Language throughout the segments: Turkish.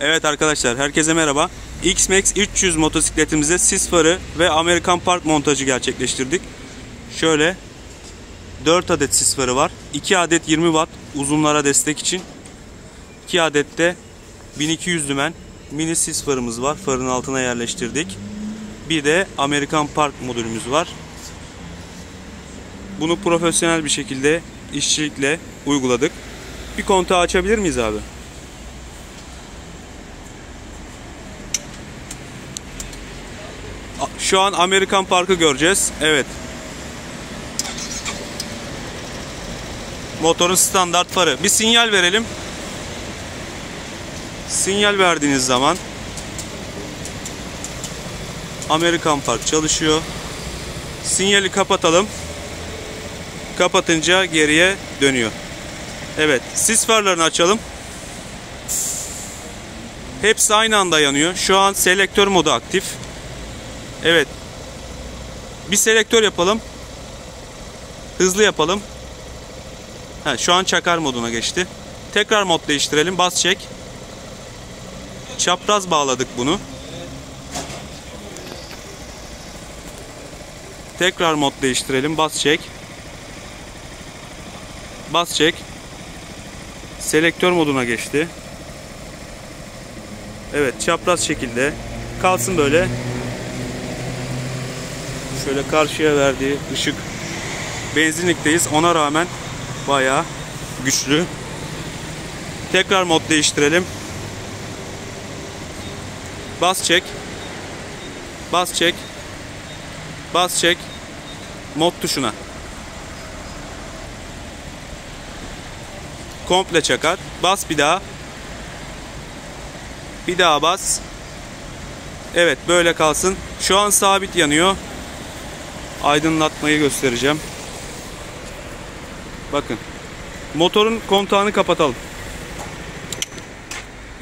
Evet arkadaşlar herkese merhaba. X-Max 300 motosikletimize sis farı ve Amerikan Park montajı gerçekleştirdik. Şöyle 4 adet sis farı var. 2 adet 20 watt uzunlara destek için. 2 adet de 1200 lümen mini sis farımız var. Farın altına yerleştirdik. Bir de Amerikan Park modülümüz var. Bunu profesyonel bir şekilde işçilikle uyguladık. Bir kontağı açabilir miyiz abi? Şu an Amerikan Park'ı göreceğiz. Evet. Motorun standart farı. Bir sinyal verelim. Sinyal verdiğiniz zaman Amerikan Park çalışıyor. Sinyali kapatalım. Kapatınca geriye dönüyor. Evet. Sis farlarını açalım. Hepsi aynı anda yanıyor. Şu an selektör modu aktif. Evet. Bir selektör yapalım. Hızlı yapalım. Ha, şu an çakar moduna geçti. Tekrar mod değiştirelim. Bas çek. Çapraz bağladık bunu. Tekrar mod değiştirelim. Bas çek. Bas çek. Selektör moduna geçti. Evet çapraz şekilde kalsın böyle. Şöyle karşıya verdiği ışık. Benzinlikteyiz. Ona rağmen bayağı güçlü. Tekrar mod değiştirelim. Bas çek. Bas çek. Bas çek. Mod tuşuna. Komple çakar. Bas bir daha. Bir daha bas. Evet böyle kalsın. Şu an sabit yanıyor. Aydınlatmayı göstereceğim. Bakın. Motorun kontağını kapatalım.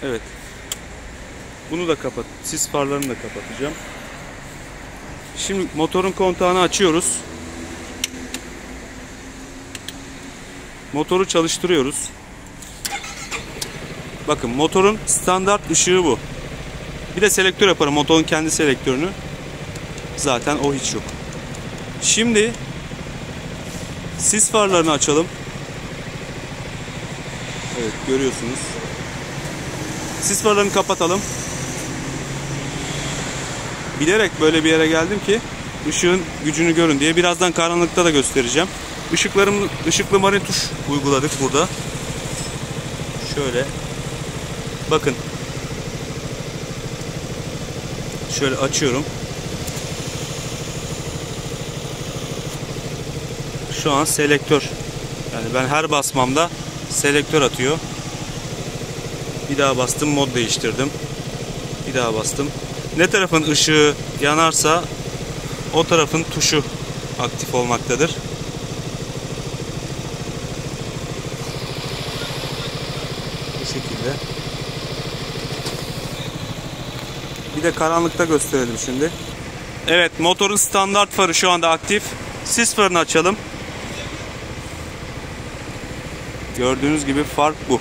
Evet. Bunu da kapat. Sis farlarını da kapatacağım. Şimdi motorun kontağını açıyoruz. Motoru çalıştırıyoruz. Bakın motorun standart ışığı bu. Bir de selektör yaparım. Motorun kendi selektörünü. Zaten o hiç yok. Şimdi sis farlarını açalım. Evet görüyorsunuz. Sis farlarını kapatalım. Bilerek böyle bir yere geldim ki ışığın gücünü görün diye. Birazdan karanlıkta da göstereceğim. Işıklarım, ışıklı marin tuş uyguladık burada. Şöyle. Bakın. Şöyle açıyorum. Şu an selektör. Yani ben her basmamda selektör atıyor. Bir daha bastım mod değiştirdim. Bir daha bastım. Ne tarafın ışığı yanarsa o tarafın tuşu aktif olmaktadır. Bu şekilde. Bir de karanlıkta gösterelim şimdi. Evet motorun standart farı şu anda aktif. Sis farını açalım. Gördüğünüz gibi fark bu.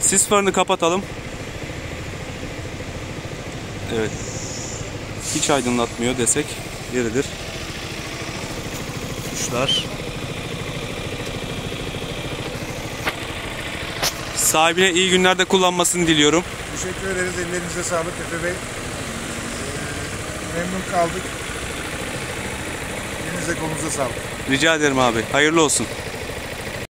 Sis farını kapatalım. Evet. Hiç aydınlatmıyor desek yeridir. Tuşlar. Sahibine iyi günlerde kullanmasını diliyorum. Teşekkür ederiz. Ellerinize sağlık Efe Bey. Ee, memnun kaldık. Elinize kolunuza sağlık. Rica ederim abi. Hayırlı olsun.